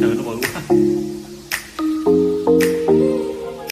Sợ nó bự